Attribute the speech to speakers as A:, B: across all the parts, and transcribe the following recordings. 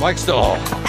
A: マイ
B: クスト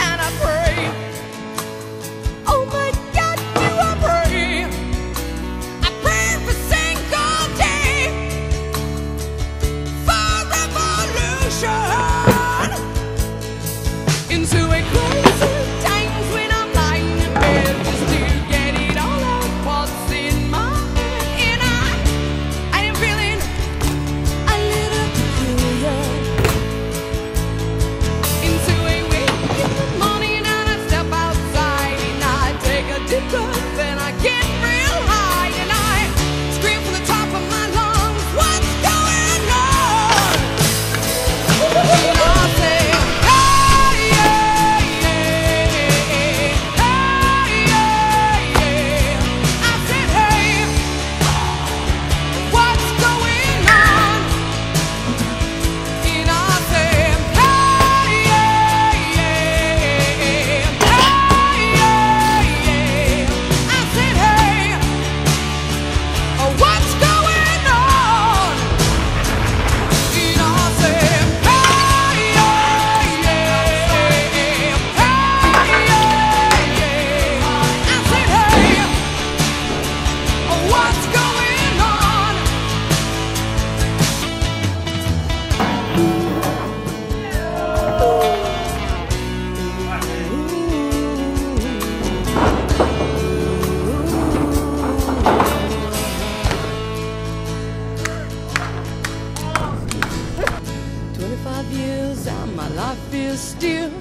B: time my life is still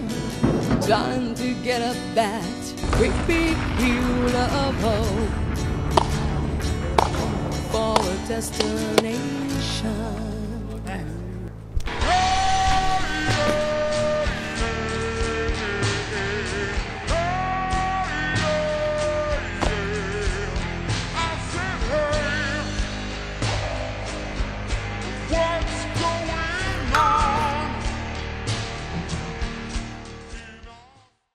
B: trying to get up that Creepy big hill of hope for a destination.